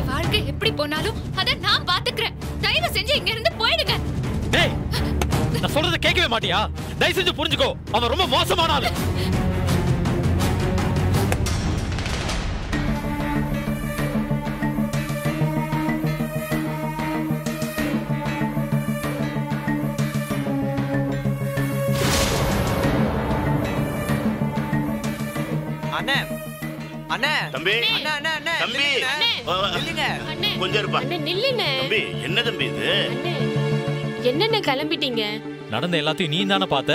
என் வாழ்க்கை எப்படி போனாலும் அத நான் பாத்துக்கிறேன் தயவு செஞ்சு இங்க இருந்து போயிடுங்க. டேய் நான் சொல்றத கேட்கவே மாட்டியா? தயவு செஞ்சு புரிஞ்சுக்கோ அவன் ரொம்ப மோசமான ஆளு. அண்ணே அண்ணே. தம்பி. அண்ணா. கொஞ்சம் இருப்பா. அண்ணே நில்லுண்ணே. தம்பி என்ன தம்பி இது? அண்ணே என்னண்ணே கிளம்பிட்டீங்க? நடந்த எல்லாத்தையும் நீ தானே பார்த்த?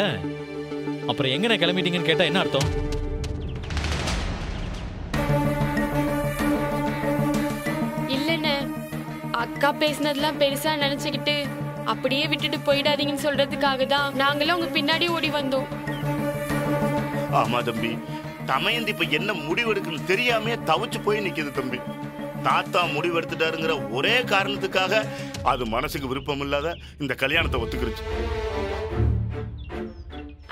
அப்புறம் எங்கன கிளம்பிட்டீங்கன்னு கேட்டா என்ன அர்த்தம்? இல்லண்ணே அக்கா பேசினதெல்லாம் பெருசா நினைச்சுக்கிட்டு அப்படியே விட்டுட்டு போயிடாதீங்கன்னு சொல்றதுக்காக தான் நாங்களும் உங்க பின்னாடி ஓடி வந்தோம். ஆமா தம்பி தமையந்தி இப்ப என்ன முடிவு எடுக்குன்னு தெரியாம தவிச்சு போய் நிக்குது தம்பி. தாத்தா முடிவு எடுத்துட்டாருங்கிற ஒரே காரணத்துக்காக அது மனசுக்கு விருப்பம் இல்லாத இந்த கல்யாணத்தை ஒத்துக்கிருச்சு.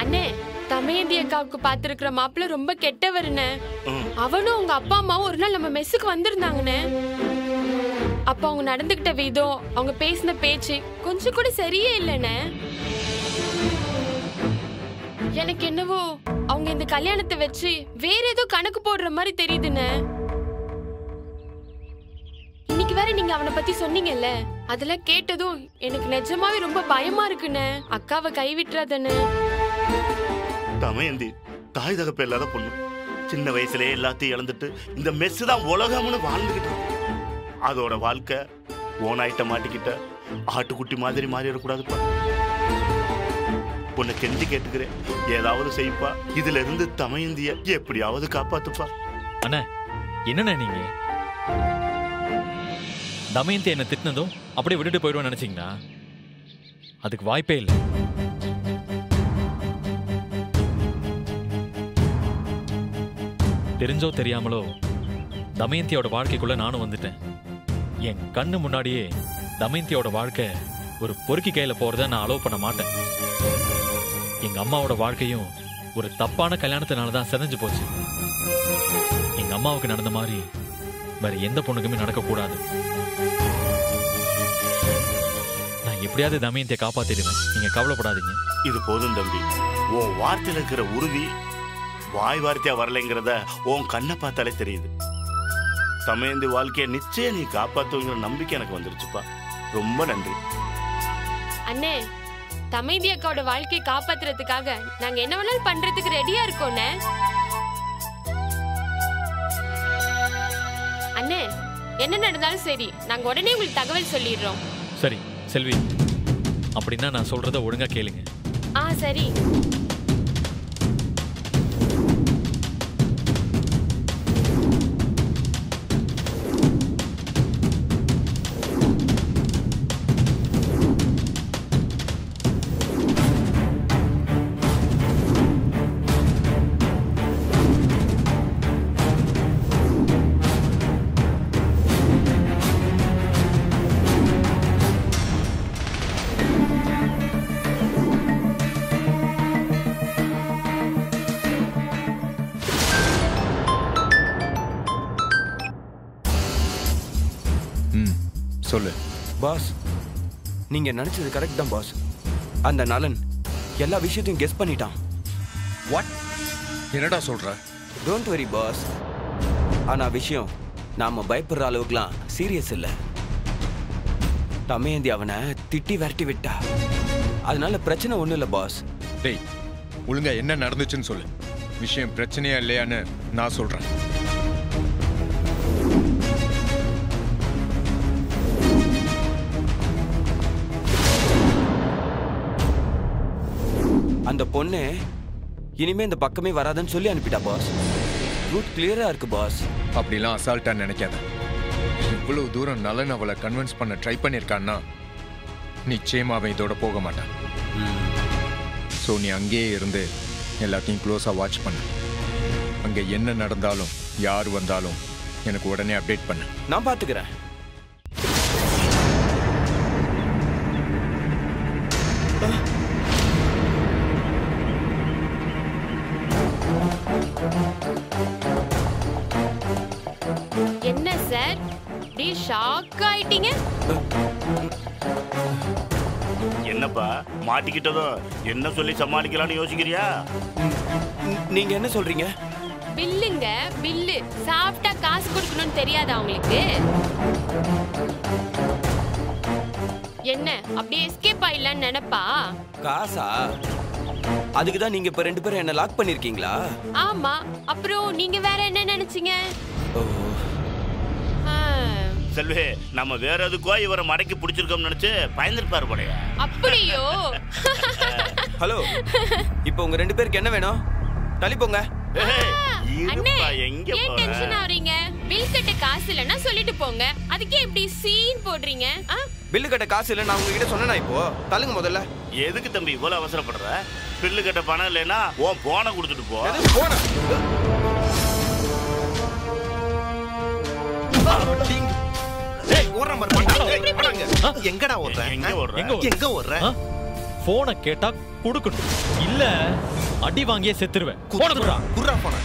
அண்ணே தமையந்தி அக்காவுக்கு பாத்துருக்கிற மாப்பிள்ள ரொம்ப கெட்டவருண்ணே. அவனும் உங்க அப்பா அம்மாவும் ஒரு நாள் நம்ம மெஸ்ஸுக்கு வந்திருந்தாங்கண்ணே. அப்ப அவங்க நடந்துகிட்ட விதம் அவங்க பேசின பேச்சு கொஞ்சம் கூட சரியே இல்லைண்ணே. எனக்கு என்னவோ அவங்க இந்த கல்யாணத்தை வச்சு வேற ஏதோ கணக்கு போடுற மாதிரி தெரியுதுண்ணே. இன்னைக்கு வேற நீங்க அவனை பத்தி சொன்னீங்கல்ல? அதெல்லாம் கேட்டதும் எனக்கு நிஜமாவே ரொம்ப பயமா இருக்குண்ணே. அக்காவை கைவிட்டுறாதண்ணே. தமையந்தி தாய் தகப்ப இல்லாத பொண்ணு. சின்ன வயசுலயே எல்லாத்தையும் இழந்துட்டு இந்த மெஸ் தான் உலகம்னு வாழ்ந்துகிட்டு. அதோட வாழ்க்கை ஓனாயிட்ட மாட்டிக்கிட்ட ஆட்டுக்குட்டி மாதிரி மாறிடக்கூடாதுப்பா. உன்னை கெஞ்சி கேட்டுக்கிறேன். ஏதாவது செய்ப்பா. இதுல இருந்து தமையந்திய எப்படியாவது காப்பாத்துப்பா. அண்ணே என்னண்ணே நீங்க? தமயந்தி என்னை திட்டினதும் அப்படியே விட்டுட்டு போயிடுவேன்னு நினைச்சீங்களா? அதுக்கு வாய்ப்பே இல்லை. தெரிஞ்சோ தெரியாமலோ தமயந்தியோட வாழ்க்கைக்குள்ள நானும் வந்துட்டேன். என் கண்ணு முன்னாடியே தமயந்தியோட வாழ்க்கை ஒரு பொறுக்கி கையில போறத நான் அலோவ் பண்ண மாட்டேன். எங்க அம்மாவோட வாழ்க்கையும் ஒரு தப்பான கல்யாணத்தினால தான் சிதைஞ்சு போச்சு. எங்க அம்மாவுக்கு நடந்த மாதிரி வேற எந்த பொண்ணுக்குமே நடக்கக்கூடாது. எப்படியாவது தமயந்தியை காப்பாத்திடுவேன். நீங்க கவலைப்படாதீங்க. இது போதும் தம்பி. உன் வார்த்தையில இருக்கிற உறுதி வாய் வார்த்தையா வரலைங்கிறத உன் கண்ணை பார்த்தாலே தெரியுது. தமையந்தி வாழ்க்கையை நிச்சயம் நீ காப்பாத்துவங்கிற நம்பிக்கை எனக்கு வந்துருச்சுப்பா. ரொம்ப நன்றி. அண்ணே தமைதி அக்காவோட வாழ்க்கையை காப்பாத்துறதுக்காக நாங்க என்ன வேணாலும் பண்றதுக்கு ரெடியா இருக்கோண்ணே அண்ணே என்ன நடந்தாலும் சரி நாங்க உடனே உங்களுக்கு தகவல் சொல்லிடுறோம். சரி. செல்வி அப்படின்னா நான் சொல்றத ஒழுங்கா கேளுங்க. ஆ சரி. நீங்க நினைச்சது கரெக்ட் தான் பாஸ் அந்த நலன் எல்லா விஷயத்தையும் கெஸ் பண்ணிட்டான். வாட் என்னடா சொல்ற? டோன்ட் வரி பாஸ் ஆனா விஷயம் நாம பயப்படுற அளவுக்குலாம் சீரியஸ் இல்ல. தமையந்தி அவனை திட்டி விரட்டி விட்டா. அதனால பிரச்சனை ஒண்ணும் இல்ல பாஸ் டேய் ஒழுங்கா என்ன நடந்துச்சுன்னு சொல்லு. விஷயம் பிரச்சனையா இல்லையான்னு நான் சொல்றேன். அந்த பொண்ணு இனிமே இந்த பக்கமே வராதுன்னு சொல்லி அனுப்பிட்டா பாஸ் ரூட் கிளியரா இருக்கு பாஸ் அப்படிலாம் அசால்ட்டா நினைக்காத. இவ்வளவு தூரம் நலன் அவளை கன்வின்ஸ் பண்ண ட்ரை பண்ணியிருக்கான்னா நிச்சயமா அவன் இதோட போக மாட்டான். ஸோ நீ அங்கேயே இருந்து எல்லாத்தையும் க்ளோஸாக வாட்ச் பண்ணு. அங்கே என்ன நடந்தாலும் யார் வந்தாலும் எனக்கு உடனே அப்டேட் பண்ணு. நான் பாத்துக்கிறேன். மாட்டிக்கிட்டதும் என்ன சொல்லி சமாளிக்கலாம்னு யோசிக்கிறியா? நீங்க என்ன சொல்றீங்க? பில்லுங்க பில்லு. சாப்பிட்டா காசு கொடுக்கணும்னு தெரியாதா உங்களுக்கு? என்ன அப்படியே எஸ்கேப் ஆயிடலான்னு நினைப்பா? காசா? அதுக்கு தான் நீங்க இப்ப ரெண்டு பேரும் என்ன லாக் பண்ணிருக்கீங்களா? ஆமா. அப்புறம் நீங்க வேற என்ன நினைச்சீங்க? செல்வே நம்ம வேற எதுக்கோ இவரை மடக்கி பிடிச்சிருக்கோம்னு நினைச்சு பயந்துருப்பாரு போலயா. அப்படியோ? ஹலோ இப்போ உங்க ரெண்டு பேருக்கு என்ன வேணும்? தள்ளி போங்க. எங்க? டென்ஷன் ஆவறீங்க? பில் கட்ட காசு இல்லைன்னா சொல்லிட்டு போங்க. அதுக்கே இப்படி சீன் போடுறீங்க? ஆ? பில்லு கட்ட காசு இல்லை நான் உங்ககிட்ட சொன்னேனா இப்போ? தள்ளுங்க முதல்ல. எதுக்கு தம்பி இவ்வளவு அவசரப்படுற? பில்லு கட்ட பணம் இல்லைன்னா உன் போனை கொடுத்துட்டு போ? போன எங்கடா ஓடுற? எங்க ஓடுற? எங்க ஓடுற? எங்க ஓடுற? ஆ? போனை கேட்டா கொடுக்கணும் இல்ல அடி வாங்கியே செத்துருவேன். போன குடுறா. குர்ரா போன.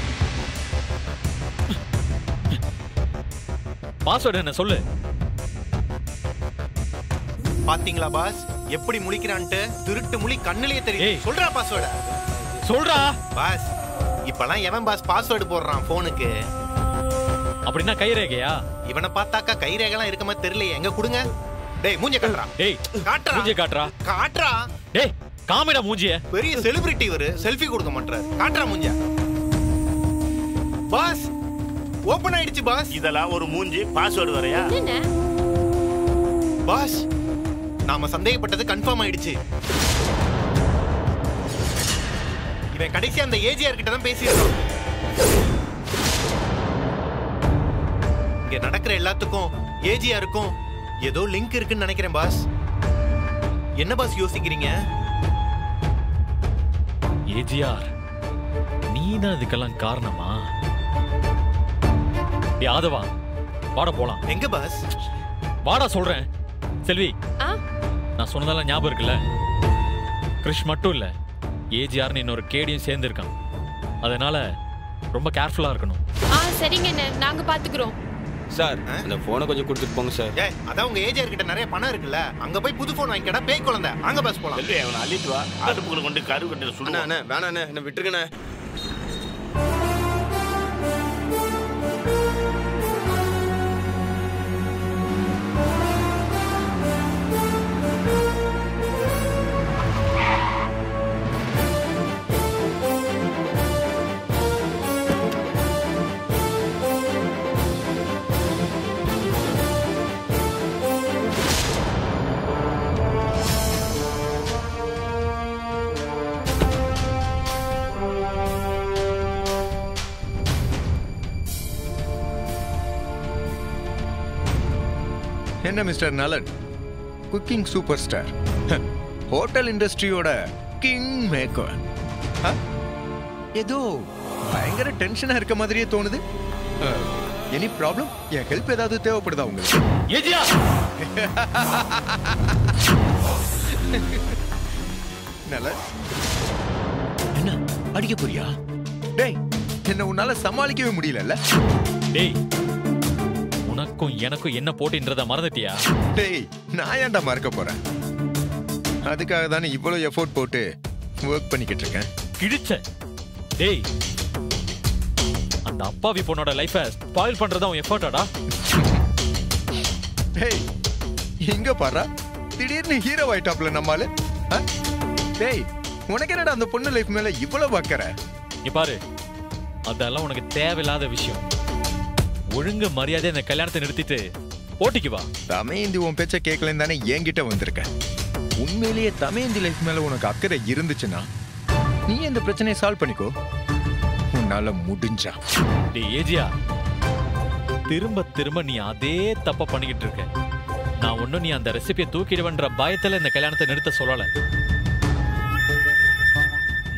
பாஸ்வேர்டு என்ன சொல்லு? பாத்தீங்களா பாஸ்? எப்படி முழிக்கிறான்ட்டு திருட்டு முழி கண்ணிலேயே தெரியும். சொல்றா பாஸ்வேர்ட சொல்றா. பாஸ் இப்பெல்லாம் எவன் பாஸ் பாஸ்வேர்டு போடுறான் போனுக்கு? அப்படின்னா கைரேகையா? இவனை பார்த்தாக்கா கை ரேகலாம் இருக்க மாதிரி தெரியலையே. எங்க கொடுங்க? டேய் மூஞ்ச காட்டுறா. டேய் காட்டுறா மூஞ்சிய காட்டுறா. காட்டுறா. டேய் காமிடா மூஞ்சிய. பெரிய செலிபிரிட்டி இவரு. செல்ஃபி கொடுக்க மாட்டாரு காட்டுறா மூஞ்ச பாஸ் ஓபன் ஆயிடுச்சு பாஸ். இதெல்லாம் ஒரு மூஞ்சி பாஸ்வேர்டு வரையா என்ன பாஸ் நாம சந்தேகப்பட்டது கன்ஃபார்ம் ஆயிடுச்சு. இவன் கடைசி அந்த ஏஜிஆர் கிட்ட தான் பேசியிருக்கான். இங்க நடக்கிற எல்லாத்துக்கும் ஏஜிஆருக்கும் ஏதோ லிங்க் இருக்குன்னு நினைக்கிறேன் பாஸ் என்ன பாஸ் யோசிக்கிறீங்க? ஏஜிஆர் நீ தான் இதுக்கெல்லாம் காரணமா? டேய் ஆதவா வாடா போலாம். எங்க பாஸ் வாடா சொல்றேன். செல்வி ஆ? நான் சொன்னதெல்லாம் ஞாபகம் இருக்குல்ல? கிருஷ் மட்டும் இல்ல ஏஜிஆர்னு இன்னொரு கேடியும் சேர்ந்துருக்கான். அதனால ரொம்ப கேர்ஃபுல்லா இருக்கணும். ஆ சரிங்க நாங்க பாத்துக்கிறோம். சார் ஆ? அந்த போனை கொஞ்சம் கொடுத்துட்டு போங்க சார். ஏ அதான் உங்க ஏஜிஆர் கிட்ட நிறைய பணம் இருக்குல்ல அங்க போய் புது போன் வாங்கிக்கடா பேய் குழந்தை. அங்க பாஸ் போலாம். செல்வி அவனை அள்ளிட்டு வா. அடுப்புக்குள்ள கொண்டு கரு கட்டில சுடுவான் அண்ணா என்ன விட்டுருங்கண்ணே. என்ன mister Nalan? Cooking super star hotel இண்டஸ்ட்ரியோட king maker. ஏதோ பயங்கர டென்ஷனா இருக்க மாதிரியே தோணுது. Any problem? என் ஹெல்ப் ஏதாவது தேவைப்படுதா உங்களுக்கு? நலன். என்ன? அடிக்க போறியா? டேய் என்ன உன்னால சமாளிக்கவே முடியலல்ல? டேய் உனக்கும் எனக்கும் என்ன போட்டின்றத மறந்துட்டியா? டேய் நான் ஏன்டா மறக்க போறேன்? அதுக்காக தானே இவ்வளவு எஃபோர்ட் போட்டு ஒர்க் பண்ணிக்கிட்டு இருக்கேன். கிழிச்ச. டேய் அந்த அப்பாவி பொண்ணோட லைஃபை ஸ்பாயில் பண்றதா உன் எஃபர்ட்டாடா டேய் எங்க பாரு திடீர்னு ஹீரோ ஆயிட்டாப்ல நம்மால? டேய் உனக்கு என்னடா அந்த பொண்ணு லைஃப் மேல இவ்வளவு அக்கறை நீ பாரு அதெல்லாம் உனக்கு தேவையில்லாத விஷயம். ஒழுங்கு மரியாதை இந்த கல்யாணத்தை நிறுத்திட்டு போட்டிக்கு வா. தமையந்தி உன் பேச்ச கேட்கலன்னு தானே என்கிட்ட வந்திருக்க. உண்மையிலேயே தமையந்தி லைஃப் மேல உனக்கு அக்கறை இருந்துச்சுன்னா நீ இந்த பிரச்சனையை சால்வ் பண்ணிக்கோ. உன்னால முடிஞ்சா. டேய் ஏஜியா திரும்ப திரும்ப நீ அதே தப்ப பண்ணிக்கிட்டு இருக்க. நான் ஒண்ணும் நீ அந்த ரெசிபியை தூக்கிடுவன்ற பயத்துல இந்த கல்யாணத்தை நிறுத்த சொல்லல.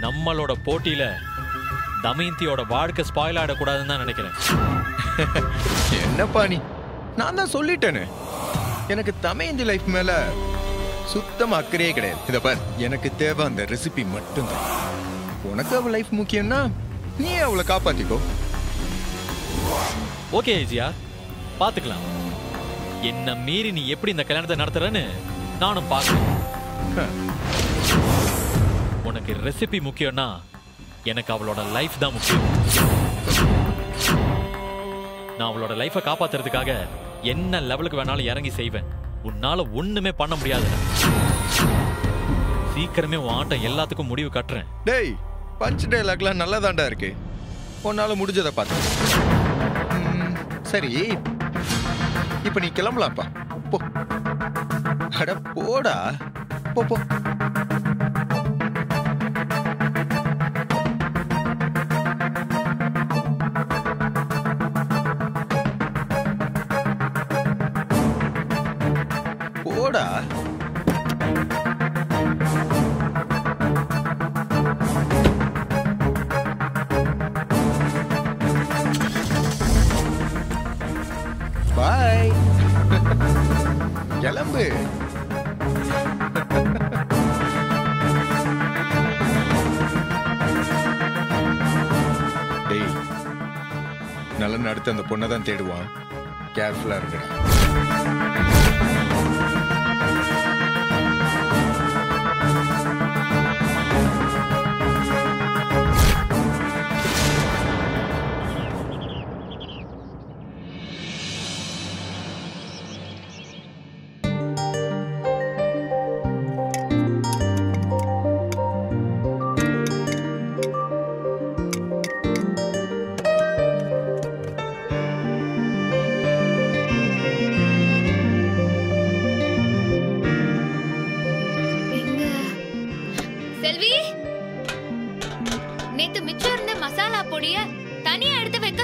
நம்மளோட போட்டியில தமயந்தியோட வாழ்க்கை ஸ்பாயில் ஆயிடக்கூடாதுன்னு தான் நினைக்கிறேன். என்னப்பா நீ? நான் தான் சொல்லிட்டேனே. எனக்கு தமையந்தி லைஃப் மேல சுத்தமா அக்கறையே கிடையாது. இத பார் எனக்கு தேவை அந்த ரெசிபி மட்டும்தான். உனக்கு அவ லைஃப் முக்கியம்னா நீ அவளை காப்பாத்திக்கோ. ஓகே ஏஜியா பாத்துக்கலாம். என்ன மீறி நீ எப்படி இந்த கல்யாணத்தை நடத்துறன்னு நானும் பார்க்கறேன் உனக்கு ரெசிபி முக்கியம்னா எனக்கு அவளோட லைஃப் தான் முக்கியம். நான் அவளோட லைஃபை காப்பாத்துறதுக்காக என்ன லெவலுக்கு வேணாலும் இறங்கி செய்வேன். உன்னால ஒண்ணுமே பண்ண முடியாது சீக்கிரமே உன் ஆட்டம் எல்லாத்துக்கும் முடிவு கட்டுறேன். டேய் பஞ்ச் டைலாக்லாம் நல்லதாண்டா இருக்கு. உன்னால முடிஞ்சதை பார்த்து சரி. இப்போ நீ கிளம்பலாம்ப்பா. போ. அட போடா. போ போ. அந்த பொண்ணை தான் தேடுவான். கேர்ஃபுல்லாக இருக்கடா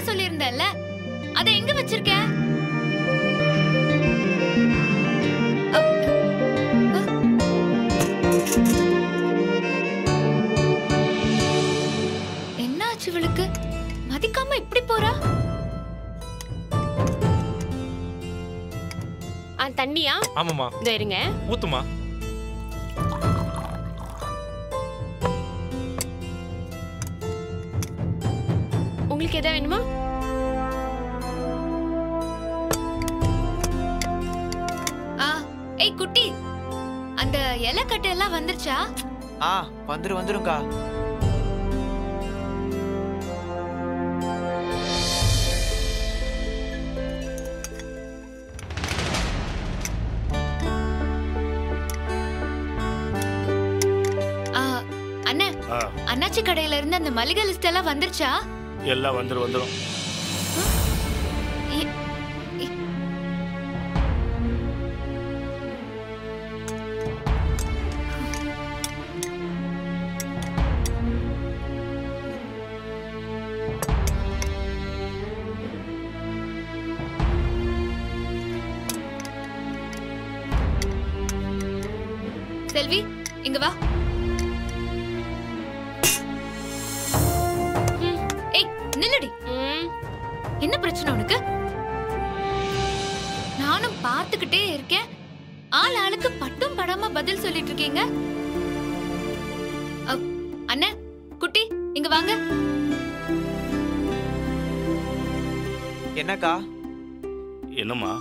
சொல்லியிருந்தல்ல அத எங்க வச்சிருக்க. என்னாச்சு இவளுக்கு? மதிக்காம இப்படி போறா? தண்ணியா? ஆமாம்மா. இந்த இருங்க. ஊத்துமா வந்துருச்சா ஆ அண்ணே ஆ, அண்ணாச்சி கடையில இருந்து அந்த மளிகை லிஸ்ட் எல்லாம் வந்துருச்சா? எல்லாம் வந்துரும் வந்துரும். செல்வி இங்க வா. ஏய் நில்லுடி. என்ன பிரச்சனை உனக்கு? நானும் பார்த்துக்கிட்டே இருக்கேன். ஆள் ஆளுக்கு பட்டும் படாம பதில் சொல்லிட்டு இருக்கீங்க. அண்ணே குட்டி இங்க வாங்க. என்னக்கா? என்னம்மா?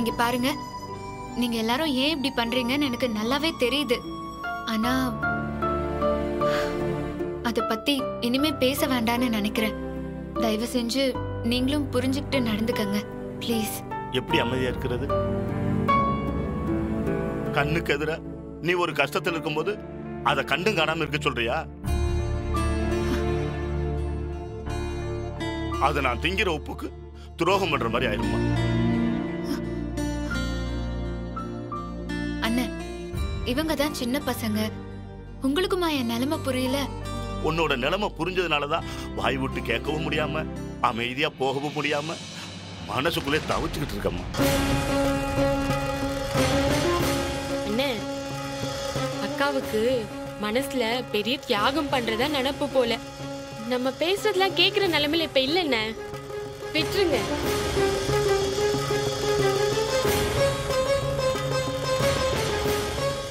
இங்க பாருங்க. நீங்க எல்லாரும் ஏன் இப்படி பண்றீங்கன்னு எனக்கு நல்லாவே தெரியுது. ஆனா அத பத்தி இனிமே பேச வேண்டாம்னு நினைக்கிறேன். தயவு செஞ்சு நீங்களும் புரிஞ்சுக்கிட்டு நடந்துக்கங்க. ப்ளீஸ் எப்படி அமைதியா இருக்கிறது? கண்ணுக்கு எதிர? நீ ஒரு கஷ்டத்தில் இருக்கும்போது அதை கண்டும் காணாம இருக்க சொல்றியா? அதை நான் திங்கிற உப்புக்கு துரோகம் பண்ற மாதிரி ஆயிருமா இவங்க தான் சின்ன பசங்க. உங்களுக்குமா என் நிலைமை புரியல? உன்னோட நிலைமை புரிஞ்சதுனாலதான் வாய் விட்டு கேட்கவும் முடியாம அமைதியா போகவும் முடியாம மனசுக்குள்ளே தவிச்சுக்கிட்டு இருக்கம்மா. அக்காவுக்கு மனசுல பெரிய தியாகம் பண்றதா நினப்பு போல. நம்ம பேசுறதெல்லாம் கேக்குற நிலைமையில இப்ப இல்லைண்ணே. விட்டுருங்க.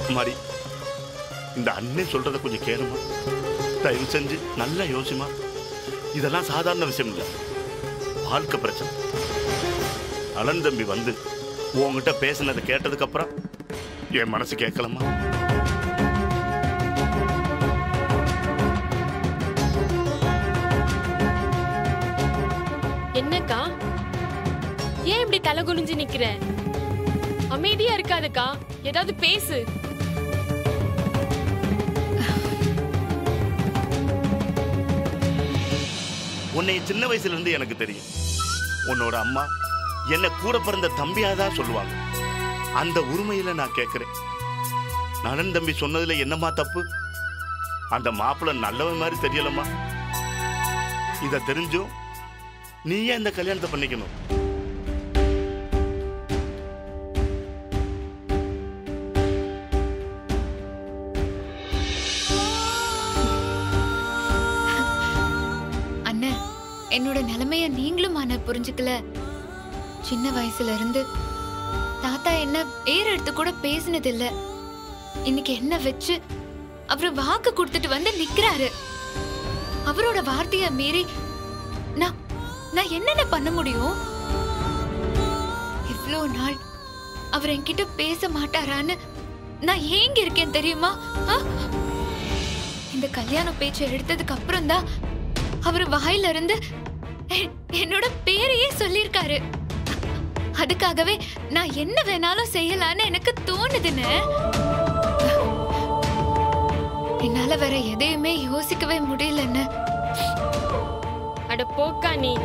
மாதிரி இந்த அண்ணன் சொல்றத கொஞ்சம் கேளுமா? தயவு செஞ்சு நல்லா யோசிமா. இதெல்லாம் சாதாரண விஷயம் இல்லை. வாழ்க்கை பிரச்சனை. அலன் தம்பி வந்து உன்கிட்ட பேசினதை கேட்டதுக்கு அப்புறம் என் மனசு கேட்கலமா என்னக்கா? ஏன் இப்படி தலை குனிஞ்சு நிக்கிற? அமைதியா இருக்காதுக்கா. ஏதாவது பேசு. உன்னை சின்ன வயசுல இருந்து எனக்கு தெரியும். உன்னோட அம்மா என்ன கூட பிறந்த தம்பியா தான் சொல்லுவாங்க. அந்த உரிமையில நான் கேட்கிறேன். நலன் தம்பி சொன்னதுல என்னம்மா தப்பு? அந்த மாப்பிள்ளை நல்லவன் மாதிரி தெரியலம்மா. இத தெரிஞ்சும் நீ ஏன் இந்த கல்யாணத்தை பண்ணிக்கணும்? என்னோட நிலைமைய நீங்களும் அண்ணன் புரிஞ்சுக்கல. சின்ன வயசுல இருந்து தாத்தா என்ன பேர் எடுத்து கூட பேசினது இல்ல இன்னைக்கு என்ன வச்சு அவரு வாக்கு கொடுத்துட்டு வந்து நிக்கிறாரு. அவரோட வார்த்தைய மீறி நான் நான் என்னென்ன பண்ண முடியும்? இவ்ளோ நாள் அவர் என்கிட்ட பேச மாட்டாரான்னு நான் ஏங்க இருக்கேன் தெரியுமா? இந்த கல்யாண பேச்சை எடுத்ததுக்கு அப்புறம் தான் அவர் வாயிலிருந்து இருந்து என்னோட பேரையே சொல்லியிருக்காரு. அதுக்காகவே நான் என்ன வேணாலும் செய்யலான்னு எனக்கு தோணுதுன்னு. என்னால வேற எதையுமே யோசிக்கவே முடியலன்னு. அட போக்கா நீ.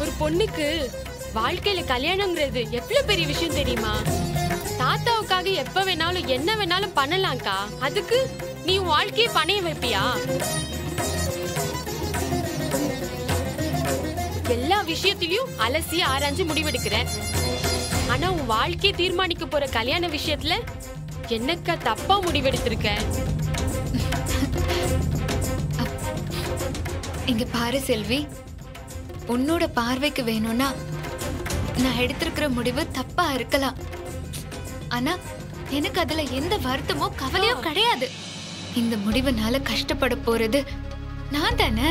ஒரு பொண்ணுக்கு வாழ்க்கையில கல்யாணம்ங்கிறது எவ்வளவு பெரிய விஷயம் தெரியுமா? தாத்தாவுக்காக எப்ப வேணாலும் என்ன வேணாலும் பண்ணலாம்க்கா. அதுக்கு நீ வாழ்க்கையை பணைய வைப்பியா? எல்லா விஷயத்திலயும் அலசி ஆராய்ஞ்சு முடிவெடுக்கிற ஆனா உன் வாழ்க்கையை தீர்மானிக்க போற கல்யாண விஷயத்துல என்னக்கா தப்பா முடிவெடுத்திருக்க? இங்க பாரு செல்வி. உன்னோட பார்வைக்கு வேணும்னா நான் எடுத்திருக்கிற முடிவு தப்பா இருக்கலாம். ஆனா எனக்கு அதுல எந்த வருத்தமோ கவலையோ கிடையாது. இந்த முடிவுனால கஷ்டப்பட போறது நான் தானே?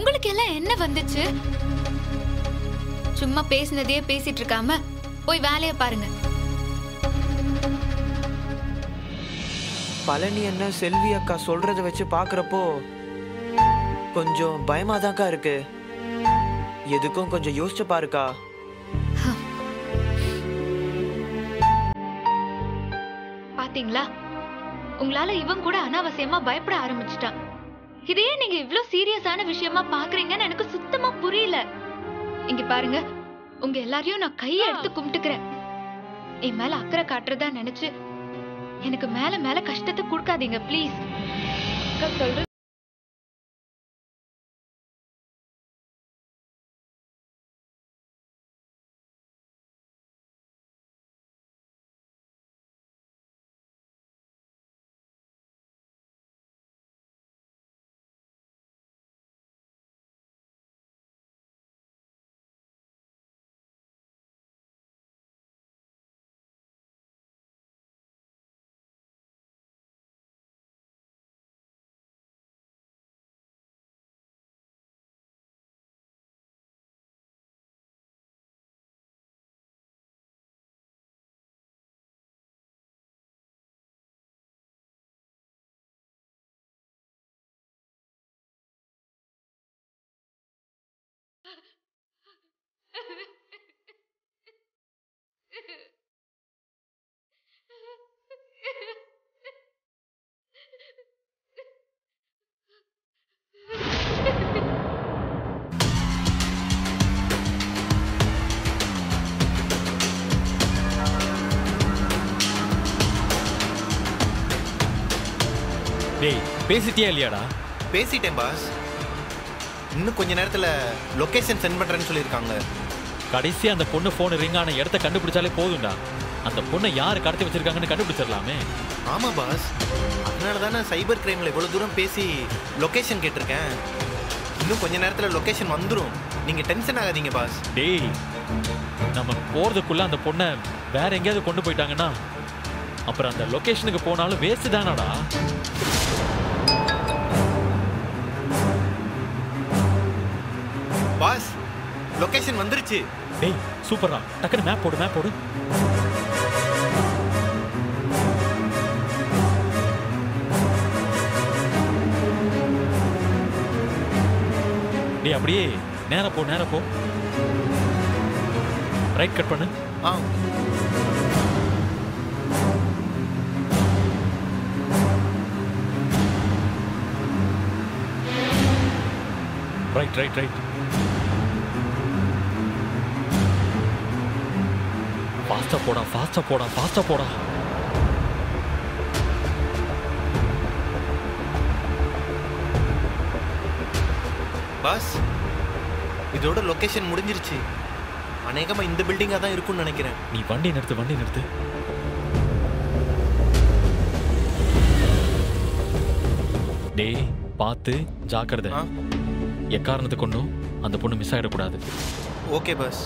உங்களுக்கு எல்லாம் என்ன வந்துச்சு? சும்மா பேசினதையே பேசிட்டு இருக்காம போய் வேலைய பாருங்க. பழனி என்ன செல்வி அக்கா சொல்றத வச்சு பாக்குறப்போ கொஞ்சம் பயமாதான்க்கா இருக்கு. எதுக்கும் கொஞ்சம் யோசிச்சு பாருக்கா. பாத்தீங்களா? உங்களால இவன் கூட அனாவசியமா பயப்பட ஆரம்பிச்சிட்டான். இதையே நீங்க இவ்ளோ சீரியஸான விஷயமா பாக்குறீங்கன்னு எனக்கு சுத்தமா புரியல. இங்க பாருங்க உங்க எல்லாரையும் நான் கையை எடுத்து கும்பிட்டுக்கிறேன். என் மேல அக்கறை காட்டுறதா நினைச்சு எனக்கு மேல மேல கஷ்டத்தை கொடுக்காதீங்க ப்ளீஸ் சொல்ற டேய் பேசிட்டியா இல்லையாடா? பேசிட்டேன் பாஸ் இன்னும் கொஞ்ச நேரத்துல லொகேஷன் சென்ட் பண்றேன்னு சொல்லியிருக்காங்க கடைசியா அந்த பொண்ணு போன் ரிங் ஆன இடத்த கண்டுபிடிச்சாலே போதும்டா. அந்த பொண்ணை யார் கடத்தி வச்சிருக்காங்கன்னு கண்டுபிடிச்சிடலாமே. ஆமா பாஸ் அதனால தானே சைபர் கிரைம்ல இவ்வளவு தூரம் பேசி லொகேஷன் கேட்டிருக்கேன். இன்னும் கொஞ்ச நேரத்துல லொகேஷன் வந்துரும். நீங்க டென்ஷன் ஆகாதீங்க பாஸ் டேய் நம்ம போறதுக்குள்ள அந்த பொண்ணை வேற எங்கேயாவது கொண்டு போயிட்டாங்கன்னா அப்புறம் அந்த லொகேஷனுக்கு போனாலும் வேஸ்ட் தானடா. பாஸ் லொகேஷன் வந்துருச்சு. டேய் சூப்பரா டக்குனு மேப் போடு மேப் போடு. டேய் அப்படியே நேரா போ நேரா போ. ரைட் கட் பண்ணு. ஆ. ரைட் ரைட் ரைட் ஃபாஸ்டா போடா ஃபாஸ்டா போடா ஃபாஸ்டா போடா. பாஸ் இதோட லொகேஷன் முடிஞ்சிருச்சு. அநேகமா இந்த பில்டிங்கா தான் இருக்கும்னு நினைக்கிறேன். நீ வண்டி நிறுத்து வண்டி நிறுத்து. டேய் பார்த்து ஜாக்கிரதை. எக்காரணத்தை கொண்டும் அந்த பொண்ணு மிஸ் ஆயிடக்கூடாது. Okay pass